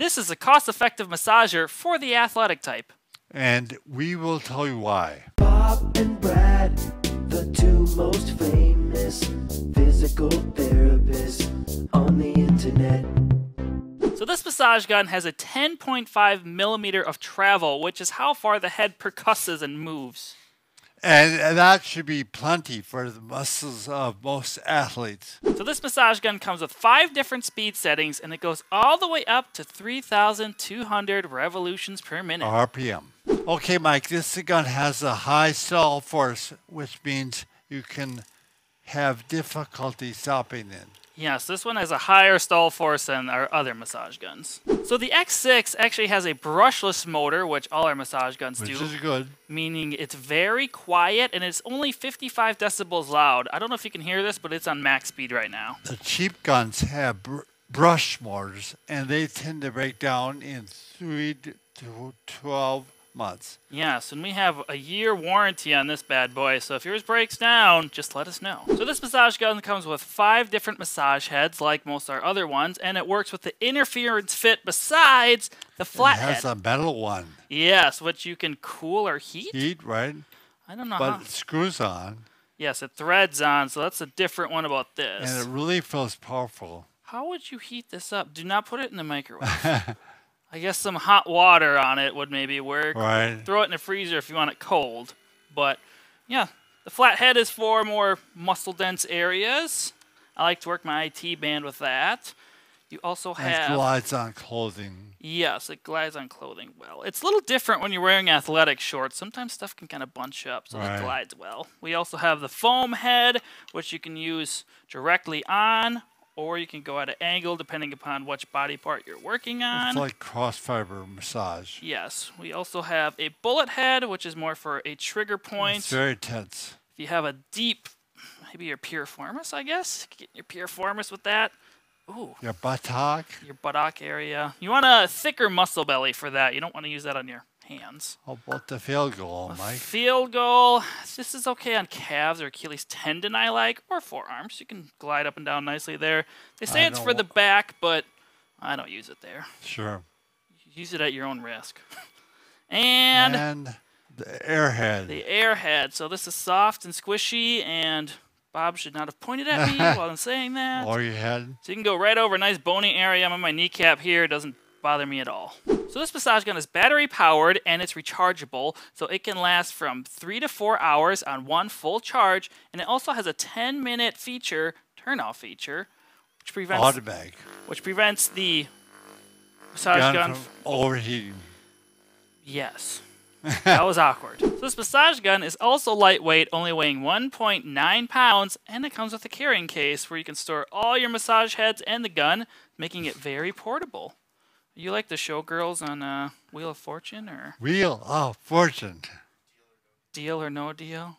This is a cost-effective massager for the athletic type. And we will tell you why. Bob and Brad, the two most famous physical therapists on the internet. So this massage gun has a 10.5 millimeter of travel, which is how far the head percusses and moves. And that should be plenty for the muscles of most athletes. So this massage gun comes with five different speed settings and it goes all the way up to 3,200 revolutions per minute. RPM. Okay, Mike, this gun has a high stall force, which means you can have difficulty stopping it. Yes, this one has a higher stall force than our other massage guns. So the X6 actually has a brushless motor, which all our massage guns which do. is good. Meaning it's very quiet and it's only 55 decibels loud. I don't know if you can hear this, but it's on max speed right now. The cheap guns have br brush motors, and they tend to break down in 3 to 12 months. Yes, and we have a year warranty on this bad boy, so if yours breaks down, just let us know. So this massage gun comes with five different massage heads, like most our other ones, and it works with the interference fit besides the flat it has a metal one. Yes, which you can cool or heat. Heat, right? I don't know But how. it screws on, Yes, it threads on, so that's a different one about this. and it really feels powerful. How would you heat this up? Do not put it in the microwave. I guess some hot water on it would maybe work. Right. Throw it in the freezer if you want it cold. But yeah, the flat head is for more muscle dense areas. I like to work my IT band with that. You also And it have glides on clothing. yes, it glides on clothing well. It's a little different when you're wearing athletic shorts. Sometimes stuff can kind of bunch up, so Right. it glides well. We also have the foam head, which you can use directly on, or you can go at an angle depending upon which body part you're working on. It's like cross fiber massage. Yes, we also have a bullet head, which is more for a trigger point. It's very tense. If you have a deep, maybe your piriformis, I guess. Get your piriformis with that. Ooh, Your buttock. your buttock area. You want a thicker muscle belly for that. You don't want to use that on your hands. Oh, How about the field goal, Mike? Field goal. This is okay on calves or Achilles tendon, I like, or forearms. You can glide up and down nicely there. They say I it's for the back, but I don't use it there. Sure. Use it at your own risk. and And the airhead. the airhead. So this is soft and squishy, and Bob should not have pointed at me while I'm saying that. or your head. So you can go right over a nice bony area. I'm on my kneecap here. It doesn't bother me at all. So this massage gun is battery powered and it's rechargeable. So it can last from three to four hours on one full charge. And it also has a 10 minute feature, turn off feature, which prevents, Automatic. which prevents the massage Gun gun from overheating. Yes. that was awkward. So this massage gun is also lightweight, only weighing 1.9 pounds, and it comes with a carrying case where you can store all your massage heads and the gun, making it very portable. You like the showgirls on uh, Wheel of Fortune or Wheel of Fortune. Deal or No Deal?